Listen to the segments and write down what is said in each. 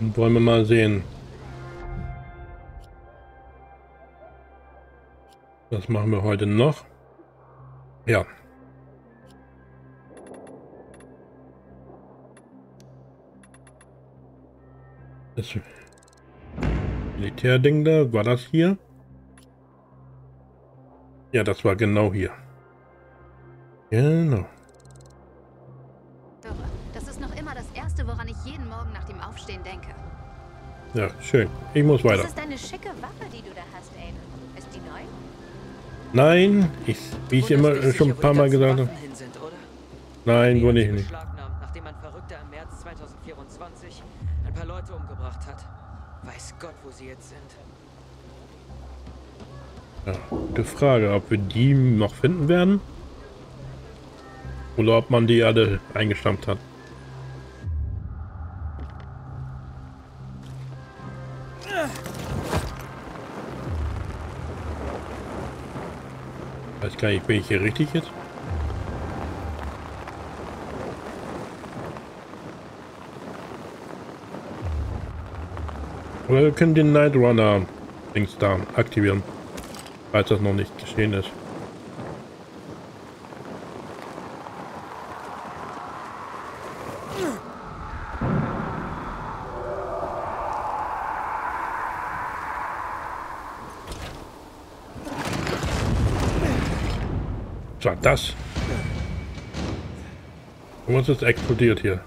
Wollen wir mal sehen. Was machen wir heute noch? Ja. Das Militärding da, war das hier? Ja, das war genau hier. Genau. Ja, schön. Ich muss weiter. Das ist eine schicke Waffe, die du da hast, Aiden. Ist die neu? Nein, ich, wie ich immer schon ein wo paar Mal gesagt habe. Nein, Nee, nicht. Nachdem ein Verrückter im März 2024 ein paar Leute umgebracht hat. Weiß Gott, wo sie jetzt sind. Ja, gute Frage, ob wir die noch finden werden. Oder ob man die alle eingestammt hat. Ich hier richtig jetzt? Oder wir können den Night Runner Dings da aktivieren, falls das noch nicht geschehen ist. Das? Was ist explodiert hier?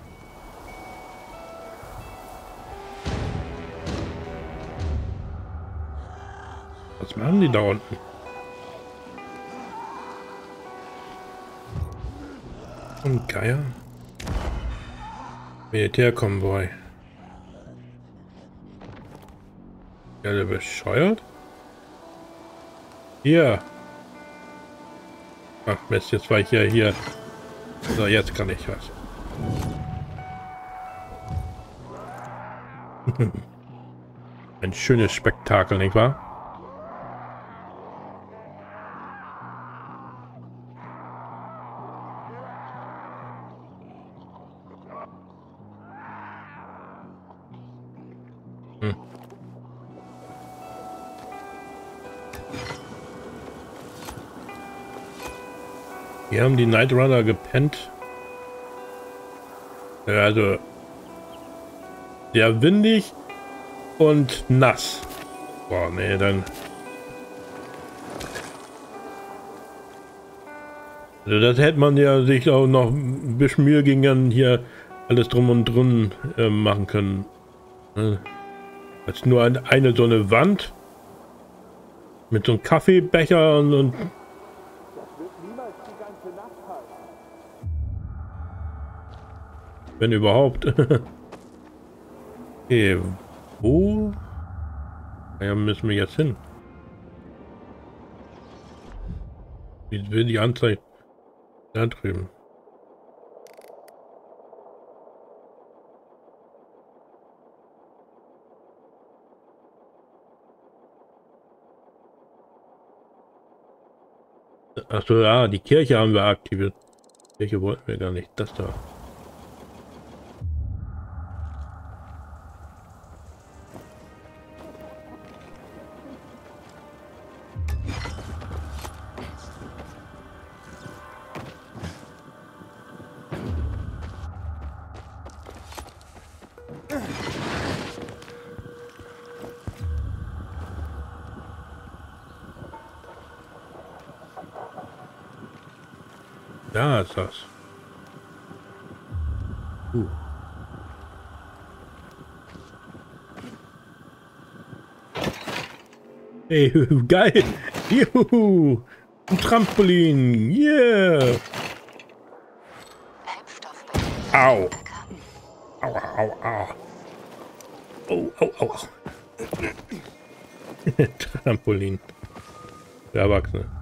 Was machen die da unten? Und Geier? Militärkonvoi. Ja, der bescheuert? Hier. Ach Mist, jetzt war ich ja hier. So, jetzt kann ich was. Ein schönes Spektakel, nicht wahr? Haben die Night Runner gepennt. Ja, also sehr windig und nass. Boah, nee, dann. Also das hätte man ja sich auch noch ein bisschen Mühe gegen dann hier alles drum und drum äh, machen können. Ne? Als nur ein, eine so eine Wand mit so einem Kaffeebecher und, und Wenn überhaupt. okay, wo? Ja, müssen wir jetzt hin? Wie will die Anzeige? Da drüben. Achso, ja, die Kirche haben wir aktiviert. Kirche wollten wir gar nicht. Das da. Da Geil! Juhu! Ein Trampolin! Yeah! Au! Au, au, au! Au, au, au! Trampolin. Für Erwachsene.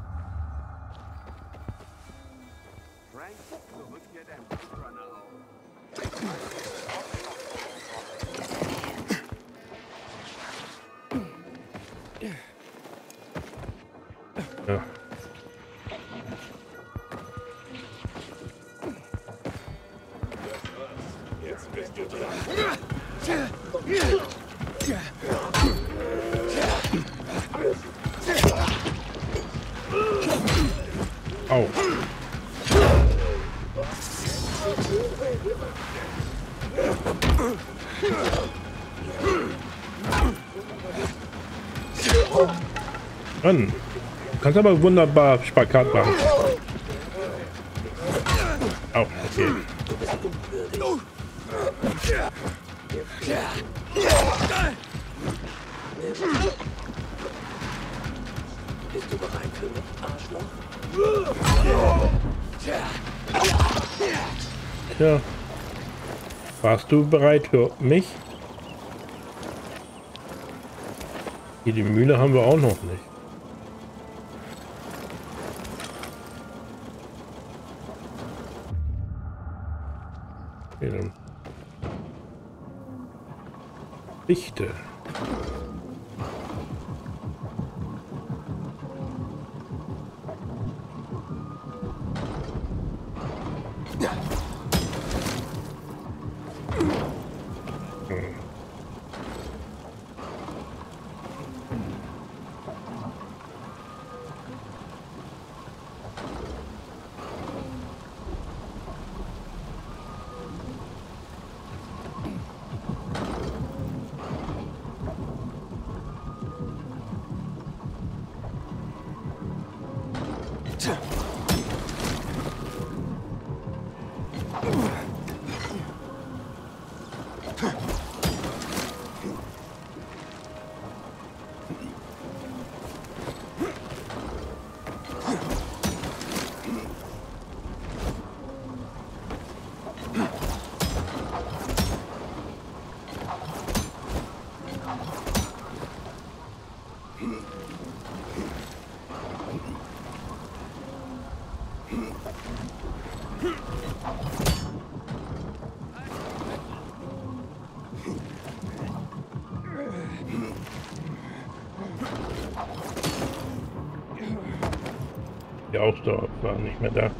Kannst aber wunderbar Spagat machen. Au, okay. Bist du bereit für mich, Arschloch? Ja. Warst du bereit für mich? Hier die Mühle haben wir auch noch nicht. Dichte. Ausdauer war nicht mehr da.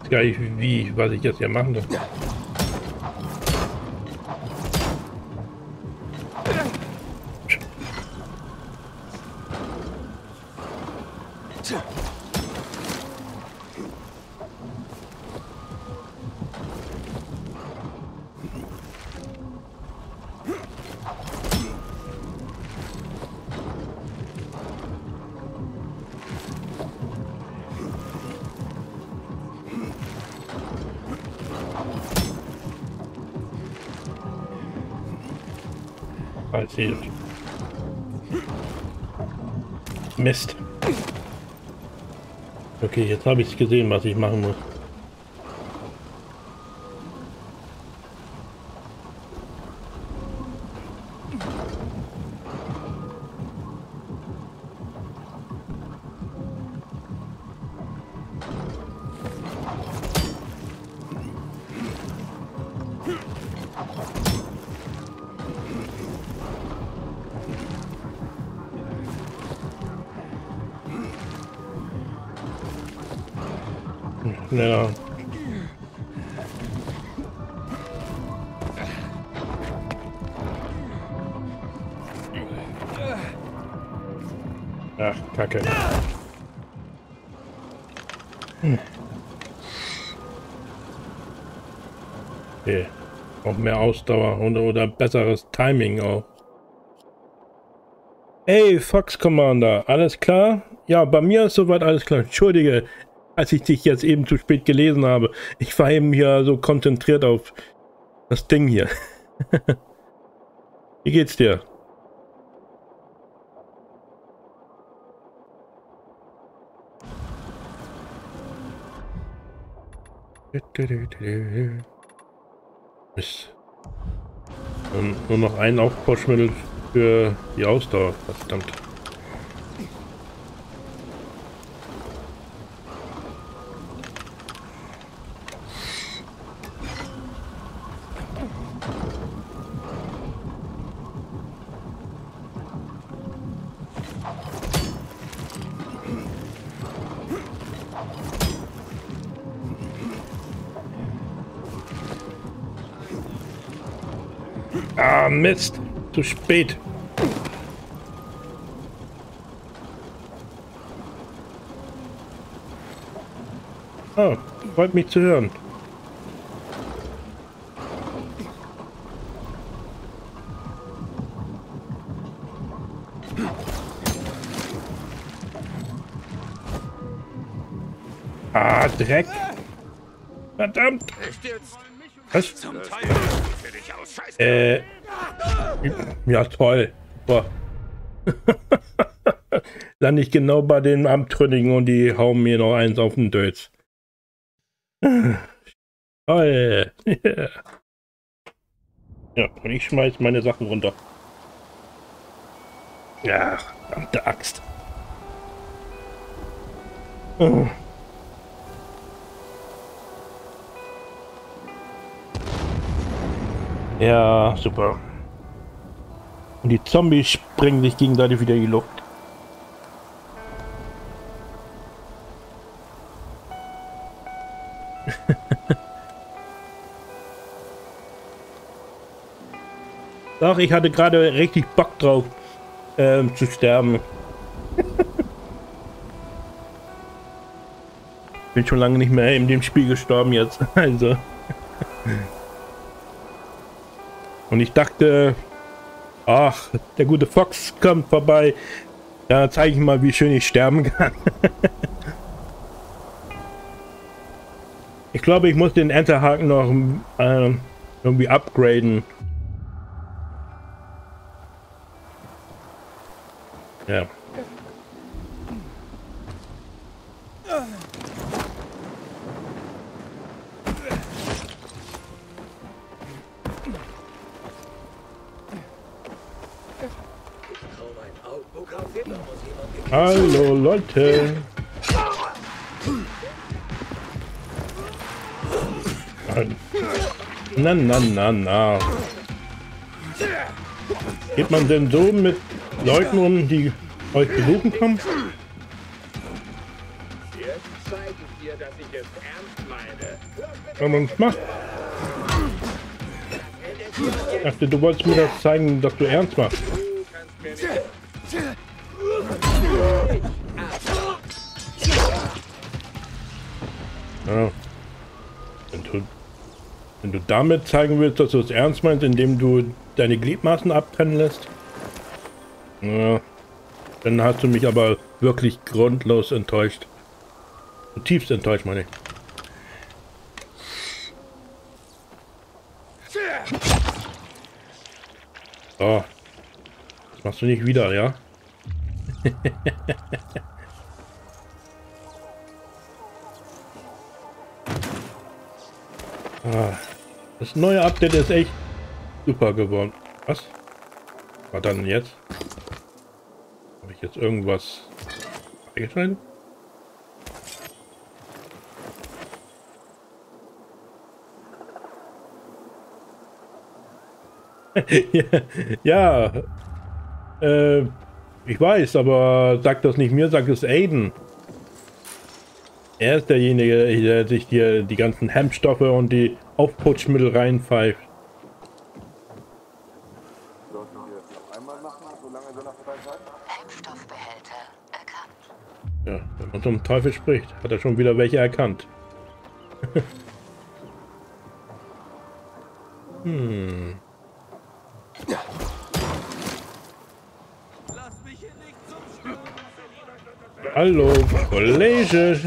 Weiß gar nicht, wie, was ich jetzt hier machen soll. Erzählt. Mist. Okay, jetzt habe ich gesehen, was ich machen muss. Ach, Kacke. Hm. Okay. Auch mehr Ausdauer und, oder besseres Timing auch. Hey, Fox Commander, alles klar? Ja, bei mir ist soweit alles klar. Entschuldige, als ich dich jetzt eben zu spät gelesen habe. Ich war eben hier so konzentriert auf das Ding hier. Wie geht's dir? Mist. Und nur noch ein Aufpauschmittel für die Ausdauer. Verdammt. Ah, Mist. Zu spät. Oh, freut mich zu hören. Ah, Dreck. Verdammt. Was? Äh. Ja, toll. Boah. Lande ich genau bei den Abtrünnigen und die hauen mir noch eins auf den Dötz. Toll. Ja, und ich schmeiß meine Sachen runter. Ja, verdammte Axt. Oh. Ja, super. Und die Zombies springen sich gegenseitig wieder in die Luft. Doch, ich hatte gerade richtig Bock drauf ähm, zu sterben. Bin schon lange nicht mehr in dem Spiel gestorben jetzt. Also. Und ich dachte, ach, der gute Fox kommt vorbei. Da zeige ich mal, wie schön ich sterben kann. ich glaube, ich muss den Enterhaken noch äh, irgendwie upgraden. Na na na. Geht man denn so mit Leuten um, die euch besuchen kommen? Jetzt zeige ich ich. Wenn man es macht. Ich dachte, du wolltest mir das zeigen, dass du ernst machst. Du kannst mir nicht Ja. Wenn du, wenn du damit zeigen willst, dass du es ernst meinst, indem du deine Gliedmaßen abtrennen lässt, ja, dann hast du mich aber wirklich grundlos enttäuscht. Zutiefst enttäuscht, meine ich. Oh. Das machst du nicht wieder, ja? ah. Das neue Update ist echt super geworden. Was? War dann jetzt? Habe ich jetzt irgendwas eingeschaltet? ja, äh, ich weiß, aber sag das nicht mir, sag es Aiden. Er ist derjenige, der sich hier die ganzen Hemmstoffe und die Aufputschmittel reinpfeift. Ja, wenn man zum Teufel spricht, hat er schon wieder welche erkannt. hm. Hallo, Kollege.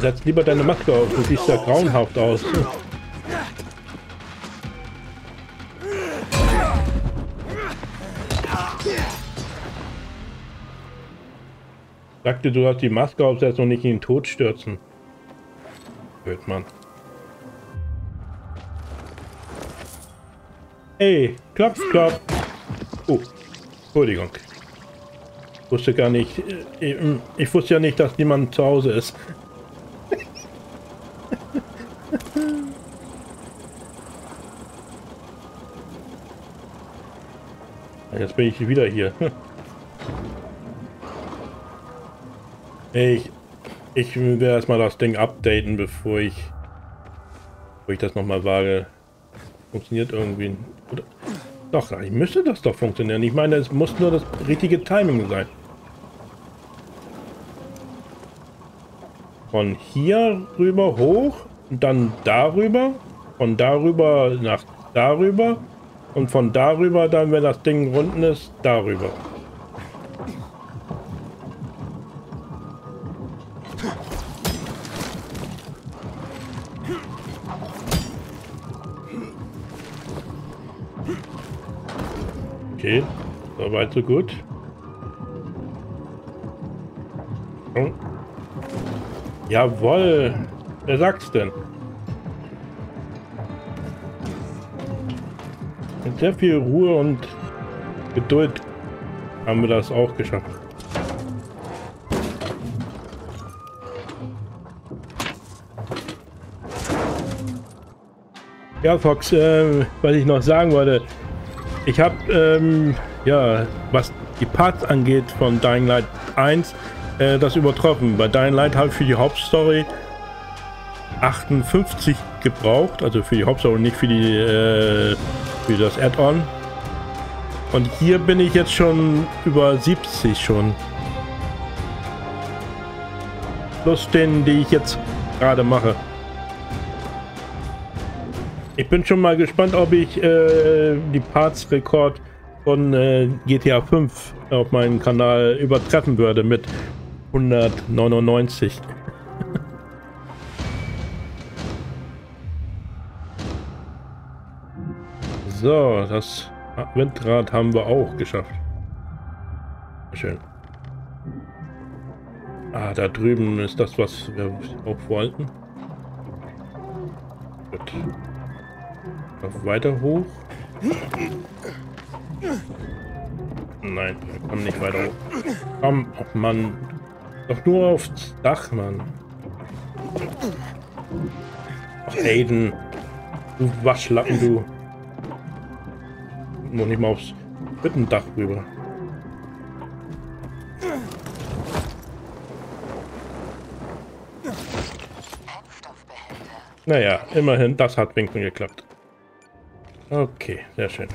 Setz lieber deine Maske auf, du siehst ja grauenhaft aus. Sagte, du hast die Maske aufsetzen und nicht in den Tod stürzen. Blöd, Mann. Hey, klopf, klopf. Oh, Entschuldigung. Ich wusste gar nicht, äh, ich, ich wusste ja nicht, dass niemand zu Hause ist. Jetzt bin ich wieder hier. Ich, ich will erstmal das Ding updaten, bevor ich, bevor ich das nochmal wage. Funktioniert irgendwie. Oder, doch, ich müsste das doch funktionieren. Ich meine, es muss nur das richtige Timing sein. Von hier rüber hoch dann darüber. Von darüber nach darüber. Und von darüber dann, wenn das Ding runden ist, darüber. Okay, soweit so gut. Oh. Jawoll, wer sagt's denn? Sehr viel Ruhe und Geduld haben wir das auch geschafft. Ja, Fox, äh, was ich noch sagen wollte, ich habe, ähm, ja, was die Parts angeht von Dying Light 1, äh, das übertroffen. Bei Dying Light habe ich für die Hauptstory 58 gebraucht, also für die Hauptstory, nicht für die, äh, für das Add-on. Und hier bin ich jetzt schon über 70 schon. Plus den, die ich jetzt gerade mache. Ich bin schon mal gespannt, ob ich äh, die Parts-Rekord von äh, GTA 5 auf meinem Kanal übertreffen würde mit 199. so, das Windrad haben wir auch geschafft. Schön. Ah, da drüben ist das, was wir auch wollten. Gut. Noch weiter hoch. Nein, wir kommen nicht weiter hoch. Komm, oh Mann. Doch nur aufs Dach, Mann. Ach, Aiden. Du Waschlappen, du. Noch nicht mal aufs Hüttendach rüber. Naja, immerhin, das hat Winken geklappt. Okay, sehr schön.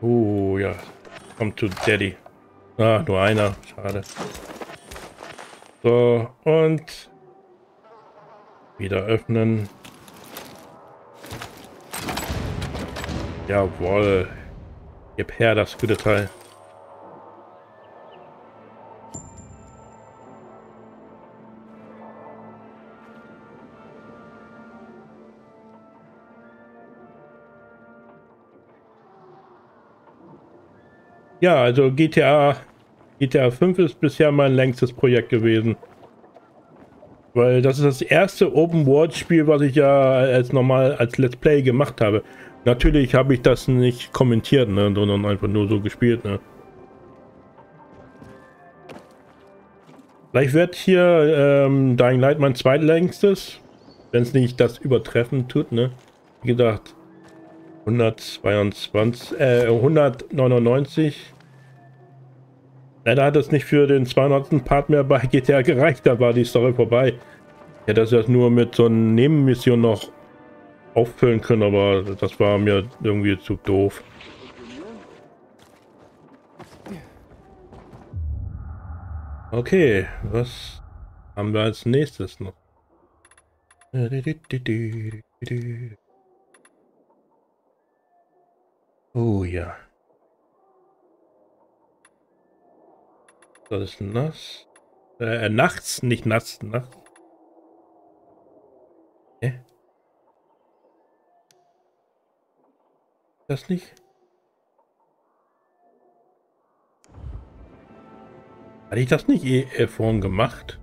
Oh ja, kommt zu Daddy. Ah, nur einer, schade. So, und wieder öffnen. Jawohl. Gib her das gute Teil. Ja, also GTA, GTA 5 ist bisher mein längstes Projekt gewesen. Weil das ist das erste Open-World-Spiel, was ich ja als normal als Let's Play gemacht habe. Natürlich habe ich das nicht kommentiert, ne, sondern einfach nur so gespielt, ne. Vielleicht wird hier ähm, Dying Light mein zweitlängstes, wenn es nicht das Übertreffen tut, ne. Wie gesagt, 122, äh, 199. Leider hat es nicht für den 200. Part mehr bei GTA gereicht, da war die Story vorbei. Hätte das nur mit so einer Nebenmission noch auffüllen können, aber das war mir irgendwie zu doof. Okay, was haben wir als nächstes noch? Oh ja. Das ist nass. Äh, nachts, nicht nass, nachts. Hä? Das nicht? Hatte ich das nicht eh, eh vorhin gemacht?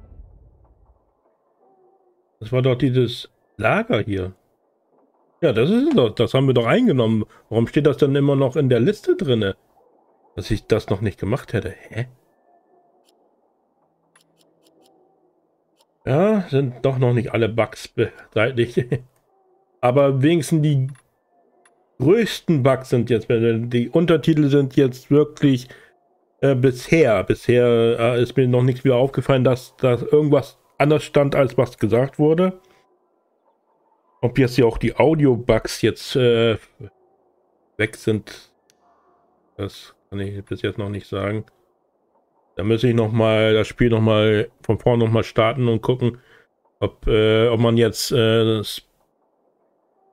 Das war doch dieses Lager hier. Ja, das ist doch, das haben wir doch eingenommen. Warum steht das dann immer noch in der Liste drinne? Dass ich das noch nicht gemacht hätte. Hä? Ja, sind doch noch nicht alle Bugs beseitigt. Aber wenigstens die größten Bugs sind jetzt, die Untertitel sind jetzt wirklich äh, bisher, bisher äh, ist mir noch nichts wieder aufgefallen, dass, dass irgendwas anders stand, als was gesagt wurde. Ob jetzt ja auch die Audio-Bugs jetzt äh, weg sind, das kann ich bis jetzt noch nicht sagen. Da müsste ich noch mal das Spiel noch mal von vorne noch mal starten und gucken, ob, äh, ob man jetzt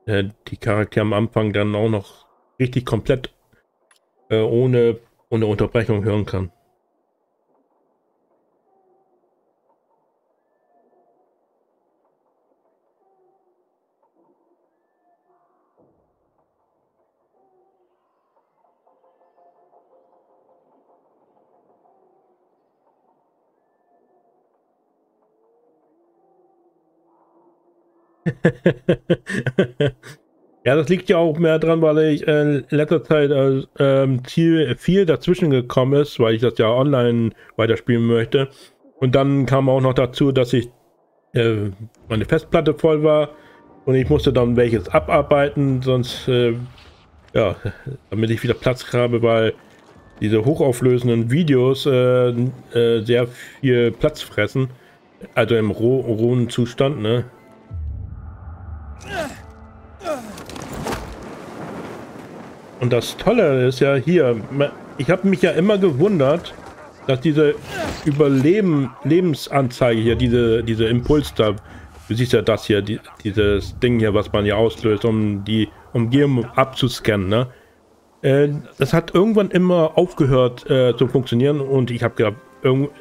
äh, die Charaktere am Anfang dann auch noch richtig komplett äh, ohne, ohne Unterbrechung hören kann. Ja, das liegt ja auch mehr dran, weil ich äh, in letzter Zeit äh, ähm, viel, viel dazwischen gekommen ist, weil ich das ja online weiterspielen möchte. Und dann kam auch noch dazu, dass ich äh, meine Festplatte voll war und ich musste dann welches abarbeiten, sonst äh, ja, damit ich wieder Platz habe, weil diese hochauflösenden Videos äh, äh, sehr viel Platz fressen, also im roh rohen Zustand, ne? Und das Tolle ist ja hier, ich habe mich ja immer gewundert, dass diese Überleben Lebensanzeige hier, diese, diese Impuls da, du siehst ja das hier, die, dieses Ding hier, was man ja auslöst, um die Umgebung abzuscannen, ne? Äh, das hat irgendwann immer aufgehört äh, zu funktionieren und ich habe gedacht,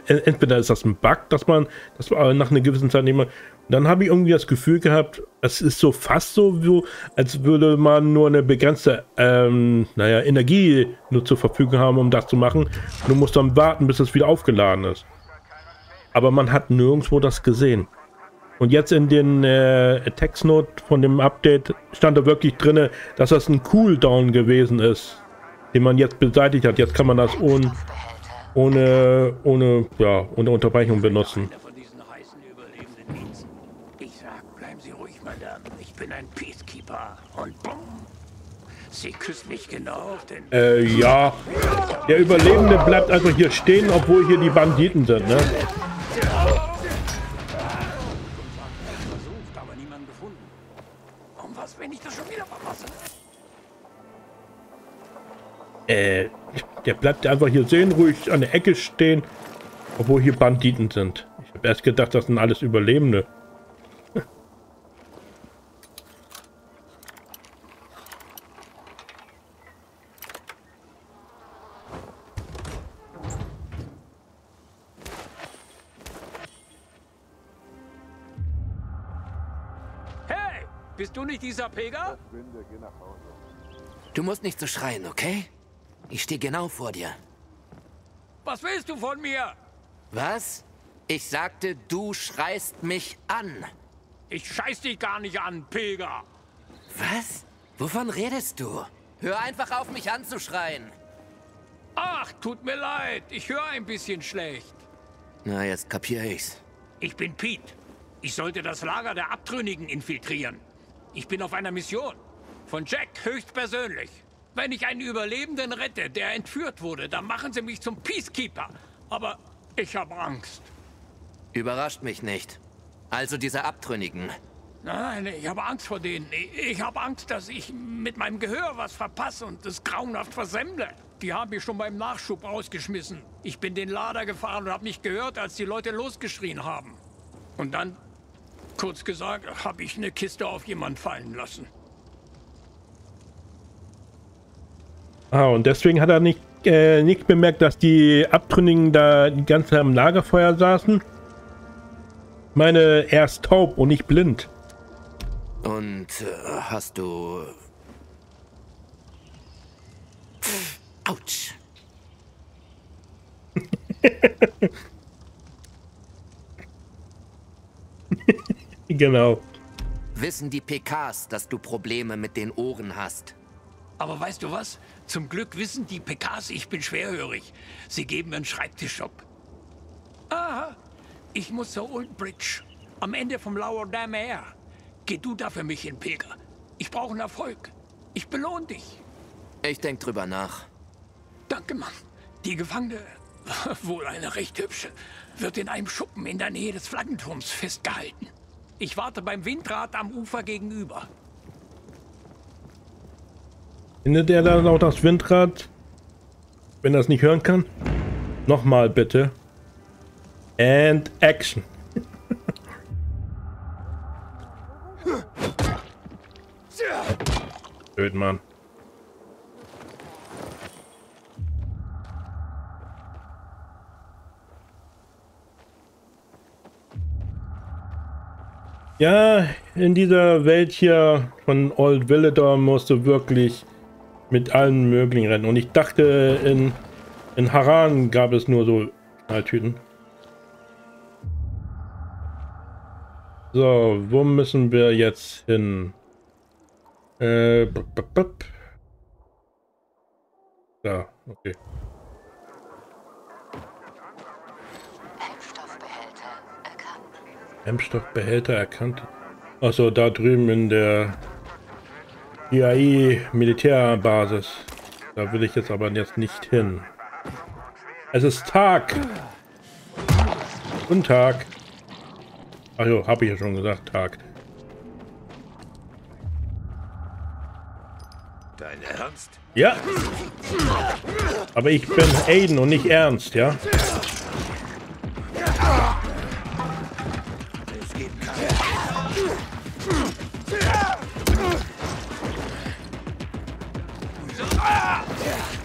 entweder ist das ein Bug, dass man das nach einer gewissen Zeit nicht mehr dann habe ich irgendwie das Gefühl gehabt, es ist so fast so, als würde man nur eine begrenzte, ähm, naja, Energie nur zur Verfügung haben, um das zu machen. Du musst dann warten, bis es wieder aufgeladen ist. Aber man hat nirgendwo das gesehen. Und jetzt in den äh, Textnote von dem Update stand da wirklich drin, dass das ein Cooldown gewesen ist, den man jetzt beseitigt hat. Jetzt kann man das ohne, ohne, ohne, ja, ohne Unterbrechung benutzen. Bin ein Peacekeeper. Und bumm. Sie küsst mich genau auf den... Äh, ja. Der Überlebende bleibt einfach hier stehen, obwohl hier die Banditen sind, ne? Äh, der bleibt einfach hier sehen, ruhig an der Ecke stehen, obwohl hier Banditen sind. Ich habe erst gedacht, das sind alles Überlebende. Pega? Du musst nicht so schreien, okay? Ich stehe genau vor dir. Was willst du von mir? Was? Ich sagte, du schreist mich an. Ich scheiß dich gar nicht an, Pilger. Was? Wovon redest du? Hör einfach auf, mich anzuschreien. Ach, tut mir leid. Ich höre ein bisschen schlecht. Na, jetzt kapier ich's. Ich bin Pete. Ich sollte das Lager der Abtrünnigen infiltrieren. Ich bin auf einer Mission. Von Jack höchstpersönlich. Wenn ich einen Überlebenden rette, der entführt wurde, dann machen sie mich zum Peacekeeper. Aber ich habe Angst. Überrascht mich nicht. Also diese Abtrünnigen. Nein, ich habe Angst vor denen. Ich habe Angst, dass ich mit meinem Gehör was verpasse und es grauenhaft versemmle. Die haben mich schon beim Nachschub rausgeschmissen. Ich bin den Lader gefahren und habe nicht gehört, als die Leute losgeschrien haben. Und dann Kurz gesagt, habe ich eine Kiste auf jemand fallen lassen. Ah, und deswegen hat er nicht, äh, nicht bemerkt, dass die Abtrünnigen da die ganze Zeit am Lagerfeuer saßen. Meine, er ist taub und nicht blind. Und äh, hast du... Autsch. Genau. Wissen die PKs, dass du Probleme mit den Ohren hast? Aber weißt du was? Zum Glück wissen die PKs, ich bin schwerhörig. Sie geben mir einen Schreibtischjob. Aha, ich muss zur Old Bridge. Am Ende vom Lower Dam Air. Geh du da für mich in Pilger. Ich brauche einen Erfolg. Ich belohne dich. Ich denk drüber nach. Danke, Mann. Die Gefangene, wohl eine recht hübsche, wird in einem Schuppen in der Nähe des Flaggenturms festgehalten. Ich warte beim Windrad am Ufer gegenüber. Findet er dann auch das Windrad? Wenn er es nicht hören kann? Nochmal bitte. And action. Blöd, Mann. Ja, in dieser Welt hier von Old Villador musst du wirklich mit allen möglichen rennen. Und ich dachte, in, in Haran gab es nur so Knalltüten. So, wo müssen wir jetzt hin? Äh, bup, bup, bup. Ja, okay. Hemmstoffbehälter erkannt. Hemmstoffbehälter erkannt. Achso, da drüben in der IAI Militärbasis. Da will ich jetzt aber jetzt nicht hin. Es ist Tag. Guten Tag. Ach jo, habe ich ja schon gesagt, Tag. Dein Ernst? Ja. Aber ich bin Aiden und nicht Ernst, ja?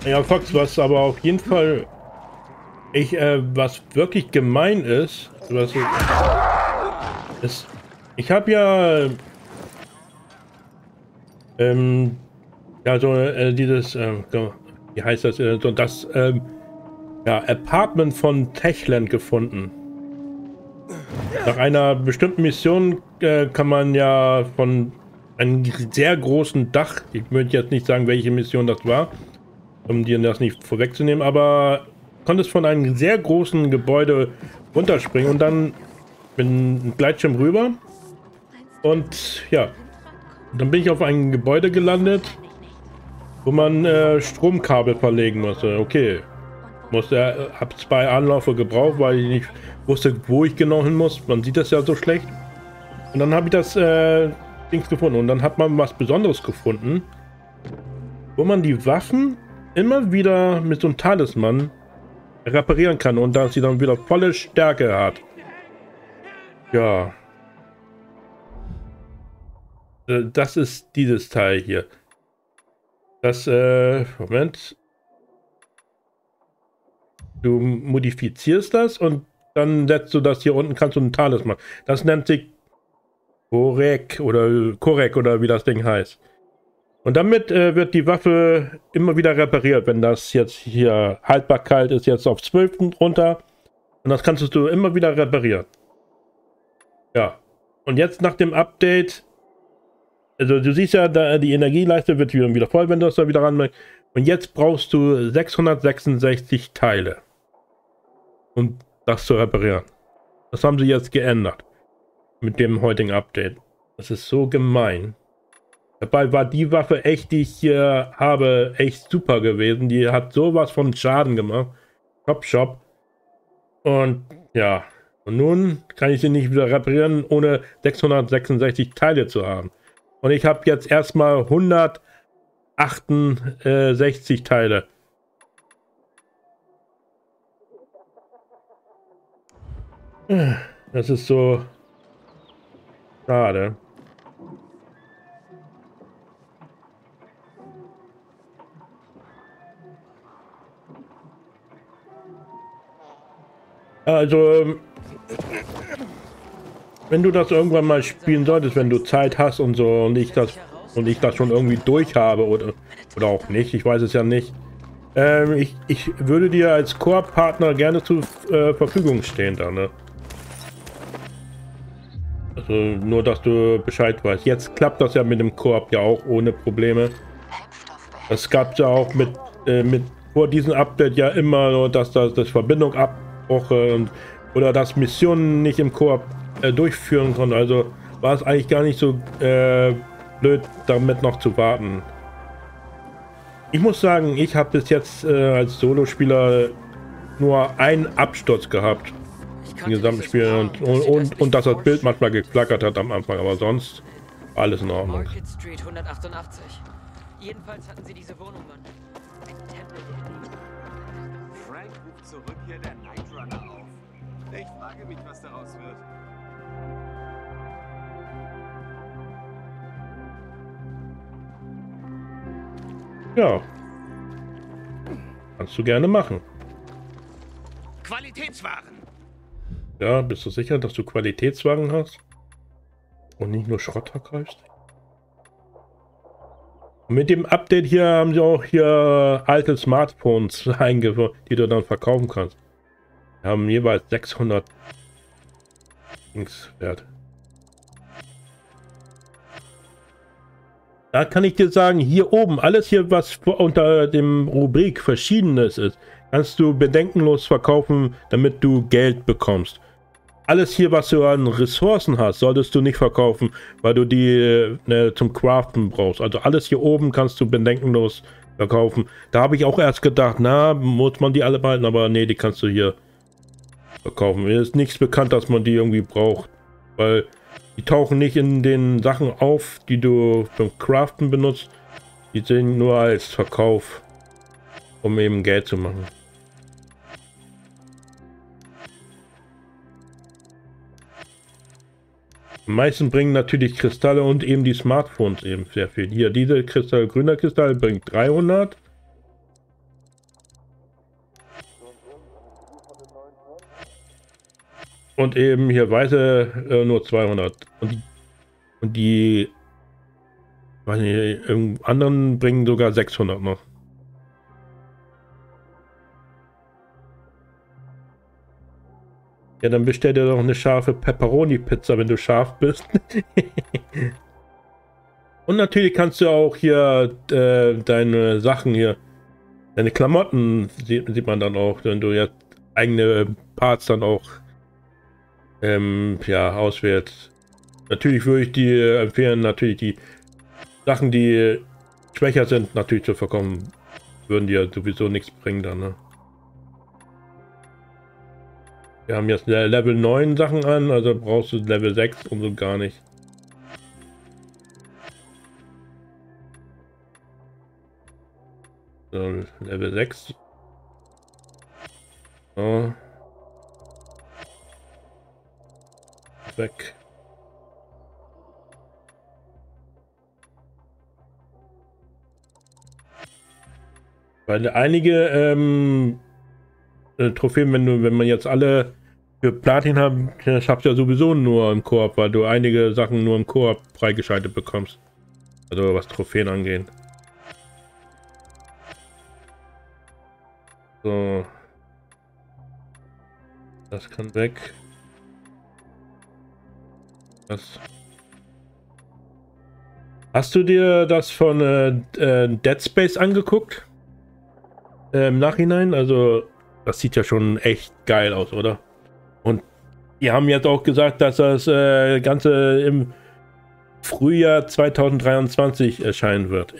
Ja, Fox, was aber auf jeden Fall ich, äh, was wirklich gemein ist, was ich, ist ich habe ja ähm, ja so äh, dieses äh, wie heißt das äh, so das ähm, ja, Apartment von Techland gefunden. Nach einer bestimmten Mission äh, kann man ja von einem sehr großen Dach, ich würde jetzt nicht sagen, welche Mission das war, um dir das nicht vorwegzunehmen, aber konntest von einem sehr großen Gebäude runterspringen und dann mit einem Gleitschirm rüber. Und ja, dann bin ich auf ein Gebäude gelandet, wo man äh, Stromkabel verlegen musste. Okay, musste, äh, hab zwei Anläufe gebraucht, weil ich nicht wusste, wo ich genau hin muss. Man sieht das ja so schlecht. Und dann habe ich das äh, Dings gefunden und dann hat man was Besonderes gefunden, wo man die Waffen immer wieder mit so einem Talisman reparieren kann und dass sie dann wieder volle Stärke hat. Ja. Äh, Das ist dieses Teil hier. Das, äh, Moment. Du modifizierst das und dann setzt du das hier unten, kannst du einen Talisman. Das nennt sich Korek oder Korek oder wie das Ding heißt. Und damit äh, wird die Waffe immer wieder repariert, wenn das jetzt hier Haltbarkeit ist jetzt auf 12 runter. Und das kannst du immer wieder reparieren. Ja. Und jetzt nach dem Update, also du siehst ja, da, die Energieleiste wird wieder, wieder voll, wenn du das da wieder ran Und jetzt brauchst du 666 Teile, um das zu reparieren. Das haben sie jetzt geändert. Mit dem heutigen Update. Das ist so gemein. Dabei war die Waffe echt, die ich hier habe, echt super gewesen. Die hat sowas von Schaden gemacht. Top Shop. Und ja. Und nun kann ich sie nicht wieder reparieren, ohne 666 Teile zu haben. Und ich habe jetzt erstmal 168 Teile. Das ist so schade. Also, ähm, wenn du das irgendwann mal spielen solltest, wenn du Zeit hast und so und ich das und ich das schon irgendwie durch habe oder oder auch nicht, ich weiß es ja nicht. Ähm, ich, ich würde dir als Koop-Partner gerne zur äh, Verfügung stehen da, ne? Also nur, dass du Bescheid weißt. Jetzt klappt das ja mit dem Koop ja auch ohne Probleme. Es gab ja auch mit, äh, mit vor diesem Update ja immer nur, dass das, das Verbindung abbroche und oder dass Missionen nicht im Koop äh, durchführen konnten. Also war es eigentlich gar nicht so äh, blöd, damit noch zu warten. Ich muss sagen, ich habe bis jetzt äh, als Solospieler nur einen Absturz gehabt im gesamten Spiel und, und, und, und dass das Bild manchmal geflackert hat am Anfang, aber sonst alles in Ordnung. Market Street 188. Jedenfalls hatten sie diese Wohnung, Mann. Ein Tempel der Frank ruft zurück hier auf. Ich frage mich, was daraus wird. Ja. Kannst du gerne machen. Qualitätswaren. Ja, bist du sicher, dass du Qualitätswagen hast? Und nicht nur Schrott verkaufst? Mit dem Update hier haben sie auch hier alte Smartphones eingeführt, die du dann verkaufen kannst. Haben jeweils 600 Dings wert. Da kann ich dir sagen, hier oben, alles hier, was unter dem Rubrik Verschiedenes ist, kannst du bedenkenlos verkaufen, damit du Geld bekommst. Alles hier, was du an Ressourcen hast, solltest du nicht verkaufen, weil du die äh, ne, zum Craften brauchst. Also alles hier oben kannst du bedenkenlos verkaufen. Da habe ich auch erst gedacht, na, muss man die alle behalten, aber nee, die kannst du hier verkaufen. Mir ist nichts bekannt, dass man die irgendwie braucht, weil die tauchen nicht in den Sachen auf, die du beim Craften benutzt. Die sind nur als Verkauf, um eben Geld zu machen. Am meisten bringen natürlich Kristalle und eben die Smartphones eben sehr viel. Hier, diese Kristall, grüner Kristall bringt 300. Und eben hier weiße äh, nur 200. Und die, und die weiß nicht, anderen bringen sogar 600 noch. Ja, dann bestell dir doch eine scharfe Pepperoni-Pizza, wenn du scharf bist. Und natürlich kannst du auch hier äh, deine Sachen hier, deine Klamotten sieht, sieht man dann auch, wenn du jetzt eigene Parts dann auch ähm, ja, auswählst. Natürlich würde ich dir empfehlen, natürlich die Sachen, die schwächer sind, natürlich zu verkaufen. Würden dir sowieso nichts bringen dann, ne? Wir haben jetzt Level 9 Sachen an, also brauchst du Level 6 und so gar nicht. So, Level 6. So. Weg. Weil einige ähm, äh, Trophäen, wenn du, wenn man jetzt alle für Platin haben, das schaffst du ja sowieso nur im Koop, weil du einige Sachen nur im Koop freigeschaltet bekommst. Also was Trophäen angeht. So. Das kann weg. Das. Hast du dir das von äh, äh, Dead Space angeguckt? Äh, Im Nachhinein? Also, das sieht ja schon echt geil aus, oder? Und die haben jetzt auch gesagt, dass das äh, Ganze im Frühjahr 2023 erscheinen wird.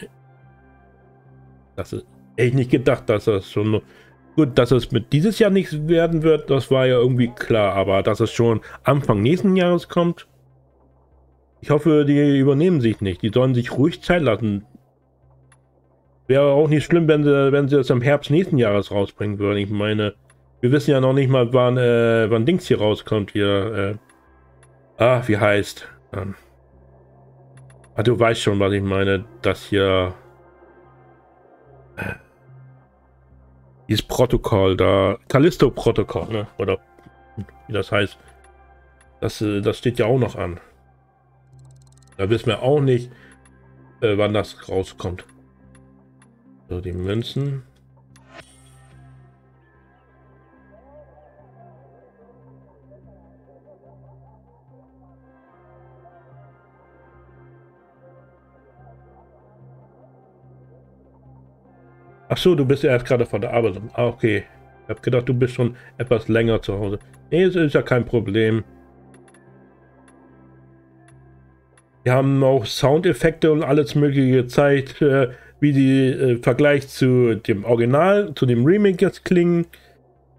Das ist echt nicht gedacht, dass das schon. Gut, dass es mit dieses Jahr nichts werden wird, das war ja irgendwie klar, aber dass es schon Anfang nächsten Jahres kommt. Ich hoffe, die übernehmen sich nicht. Die sollen sich ruhig Zeit lassen. Wäre auch nicht schlimm, wenn sie, wenn sie das im Herbst nächsten Jahres rausbringen würden. Ich meine, wir wissen ja noch nicht mal, wann, äh, wann Dings hier rauskommt. Hier, äh, ah, wie heißt. Ähm, ah, du weißt schon, was ich meine. Das hier. Äh, dieses Protokoll da. Callisto-Protokoll, ne? Oder wie das heißt. Das, äh, das steht ja auch noch an. Da wissen wir auch nicht, äh, wann das rauskommt. So, die Münzen. Ach so, du bist ja erst gerade von der Arbeit. Ah, okay. Ich habe gedacht, du bist schon etwas länger zu Hause. Nee, es ist ja kein Problem. Wir haben auch Soundeffekte und alles mögliche gezeigt. Äh, wie die äh, Vergleich zu dem Original, zu dem Remake jetzt klingen,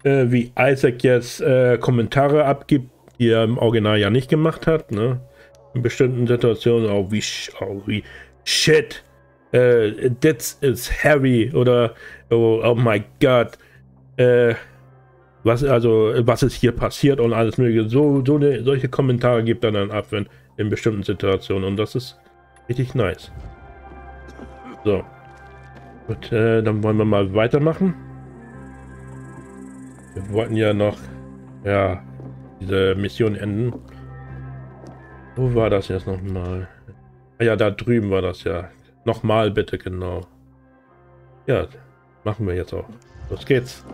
äh, wie Isaac jetzt äh, Kommentare abgibt, die er im Original ja nicht gemacht hat, ne? In bestimmten Situationen auch wie, oh, wie Shit, äh, that's is heavy oder oh, oh my God, äh, was also was ist hier passiert und alles mögliche. So, so eine, solche Kommentare gibt er dann ab, wenn in bestimmten Situationen und das ist richtig nice. So. Gut, äh, dann wollen wir mal weitermachen. Wir wollten ja noch, ja, diese Mission enden. Wo war das jetzt nochmal? Ah ja, da drüben war das ja. Nochmal bitte, genau. Ja, machen wir jetzt auch. Los geht's.